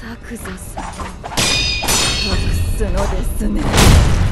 削除さる。殺すのですね。